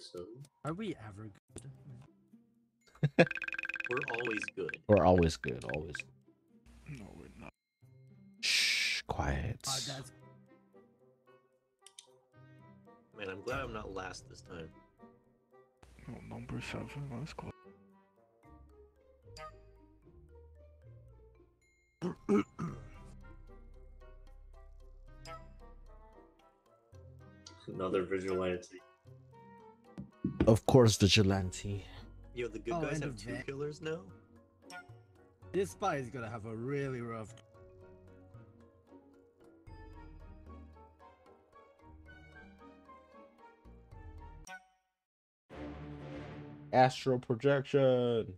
so. Are we ever good? We're always good. We're always good, always. No, we're not. Shh, quiet. Uh, Man, I'm glad I'm not last this time. No, number seven. Let's go. Another vigilante. Of course, vigilante. Yo, the good Oh, guys have two killers now? this spy is gonna have a really rough. Astral projection.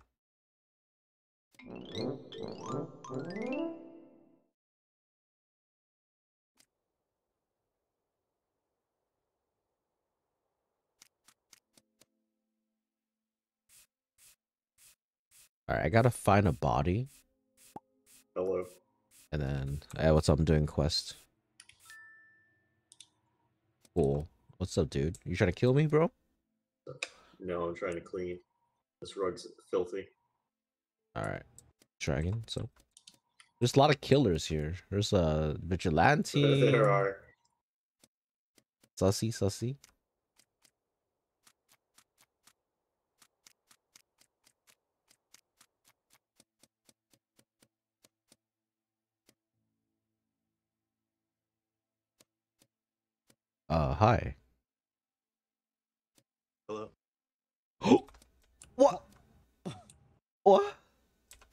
All right, I gotta find a body, Hello. and then hey, what's up? I'm doing quest. Cool. What's up, dude? You trying to kill me, bro? No, I'm trying to clean. This rug's filthy. All right, dragon. So there's a lot of killers here. There's a vigilante. there are. Sussy, sussy. Uh, hi. Hello. what? What?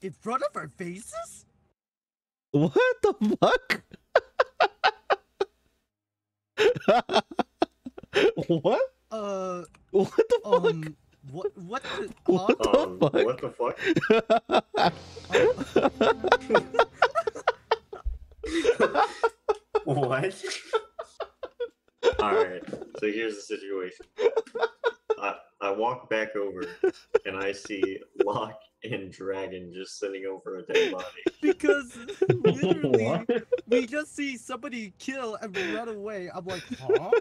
In front of our faces? What the fuck? what? Uh, What the fuck? um, what, what the, What huh? the Um, fuck? what the fuck? what? Alright, so here's the situation. I, I walk back over and I see Lock and Dragon just sitting over a dead body. because literally, we just see somebody kill and run away. I'm like, huh?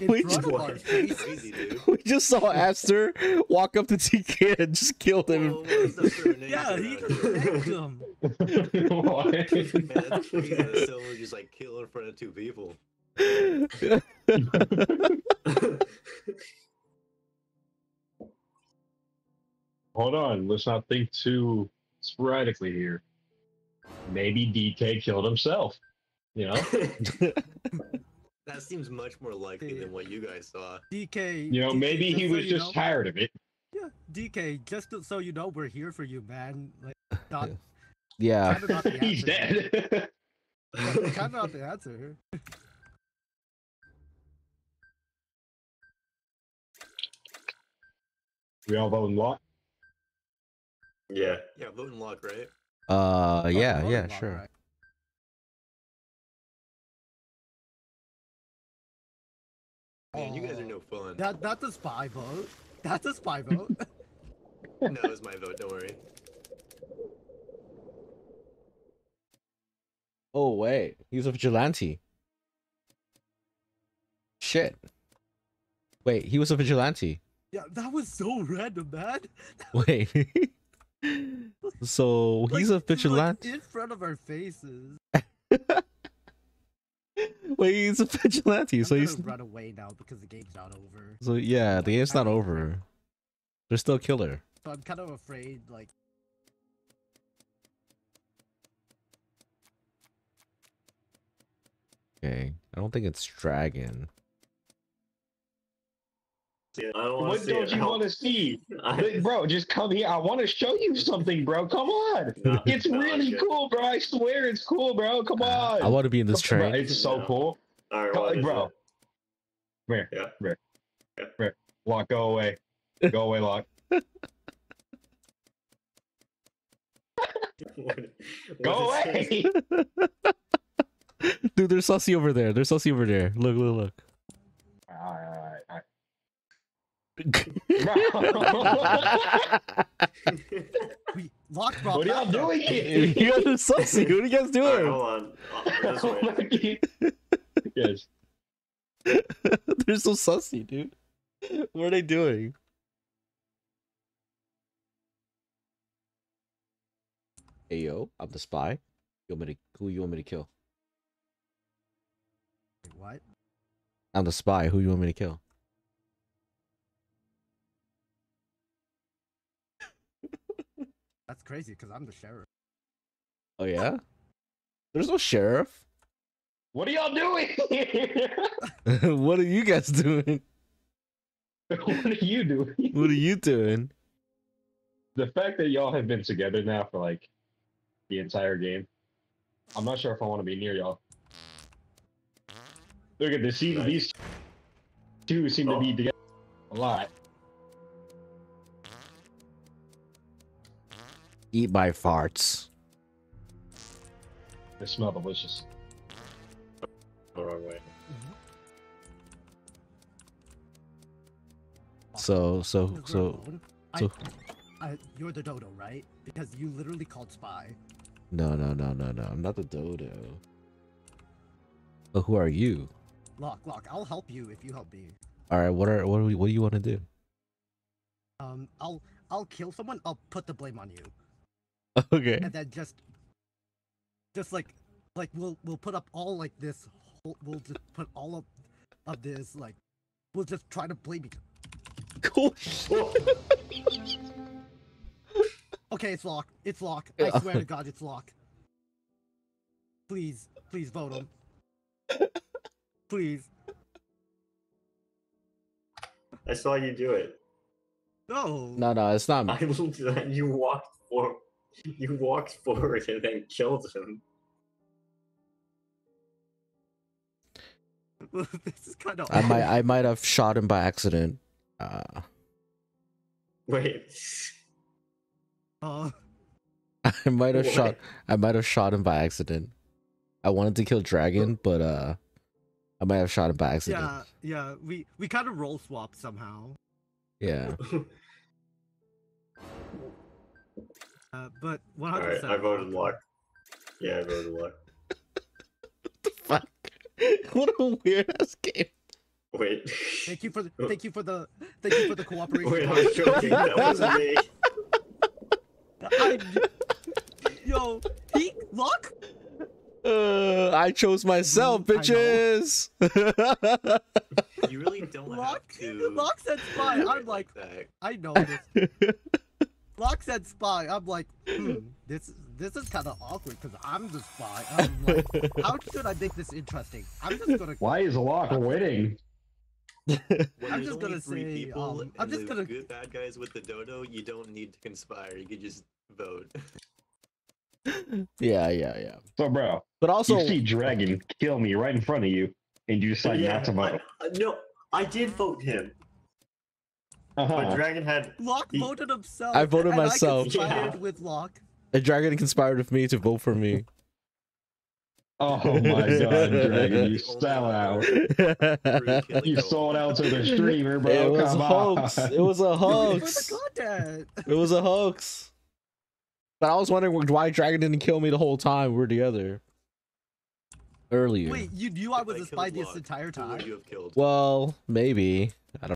In We front of our What? faces? Crazy, dude. we just saw Aster walk up to TK and just killed him. Whoa, what's up for names Yeah, he around just here? him. what? Man, that's crazy that someone would just like kill in front of two people. Hold on, let's not think too sporadically here. Maybe DK killed himself. You know? that seems much more likely than what you guys saw. DK. You know, DK, maybe he was you just know- tired of it. Yeah, DK, just to- so you know, we're here for you, man. Like, not, yeah. kind of not the He's dead. kind of not the answer. We all voting Lock? Yeah. Yeah, voting lock, right? Uh, yeah, Oh, yeah, hold on, sure. right. Man, you guys are no fun. That that's a spy vote. That's a spy vote. No, it's my vote, don't worry. Oh wait, he was a vigilante. Shit. Wait, he was a vigilante. Yeah, that was so random, man. Wait. so he's a Like- like, vigilante. in front of our faces. Wait, he's a vigilante. I'm So he's run away now because the game's not over. so yeah, the game's not over. They're still killer. So I'm kind of afraid, like, Okay, I don't think it's dragon. I don't What see don't it. you want to see? I- bro, just come here. I want to show you something, bro. Come on. No, It's no, really okay. cool, bro. I swear it's cool, bro. Come on. I want to be in this Bro, train. It's so No. cool. All right, Come what on, bro. it? Come here. Yeah. Come here. Come here. Lock, go away. Go away, Lock. What- Go away. it? Dude, there's Sussy over there. There's Sussy over there. Look, look, look. We locked Rob what are y'all doing you guys are Sussy. What are you guys All right, doing? hold on. Oh, yes. They're so sussy, dude. what are they doing? Hey yo, I'm the spy. You want me to who you want me to kill? What? I'm the spy. Who you want me to kill? That's crazy because I'm the sheriff. Oh yeah? There's no sheriff. What are y'all doing what are you guys doing? what are you doing? What are you doing? The fact that y'all have been together now for like the entire game, I'm not sure if I want to be near y'all. Look at this. See, Nice. these two seem to be Oh. together a lot. Eat my farts. They smell delicious. The wrong way. So so so so- I, I, you're the dodo, right? Because you literally called spy. no no no no no. I'm not the dodo. But who are you? Lock, lock. I'll help you if you help me. All right. What are what are we, what do you want to do? Um, I'll I'll kill someone. I'll put the blame on you, Okay. and then just, just like, like we'll we'll put up all like this. Whole, we'll just put all of, of this like, we'll just try to blame you. Cool. Okay, it's locked. It's lock. I swear to God, it's locked. Please, please vote him. Please. I saw you do it. No. No no, it's not me. I looked at you walked for you walked forward and then killed him. this is kind of. I might I might have shot him by accident. Uh, Wait. Uh, I might have shot I might have shot him by accident. I wanted to kill Dragon, but uh, I might have shot him by accident. yeah, yeah. We we kind of role swapped somehow. Yeah. Uh, but one Alright, I voted luck. Yeah, I voted luck. What the fuck. what a weird ass game. Wait. Thank you for the thank you for the thank you for the cooperation. Wait, I was joking. That wasn't me. I, yo, he lock. Uh, I chose myself, I know. bitches. You really don't Lock, have to. lock said spy. do I'm like. I know this. Lock said spy. I'm like, hmm, this this is kind of awkward because I'm the spy. I'm like, how should I make this interesting? I'm just gonna. Why is Lock winning? When I'm just gonna three say, people um, I'm and just the gonna- good bad guys with the dodo. You don't need to conspire. You could just vote. yeah, yeah, yeah. So, bro, But also, you see Dragon kill me right in front of you, and you decide yeah, not to vote. I, uh, no, I did vote him. But Uh-huh. Dragon had Lock He- voted himself. I voted and myself. I conspired Yeah. with Lock. a dragon conspired with me to vote for me. Oh my god, Dragon, you sell out. You sold out to the streamer, bro. it was a Come hoax. on. It was a hoax. For the content. It was a hoax. But I was wondering why Dragon didn't kill me the whole time we were together. Earlier. Wait, you knew I was I a spy this entire time? you have killed? Well, maybe. I don't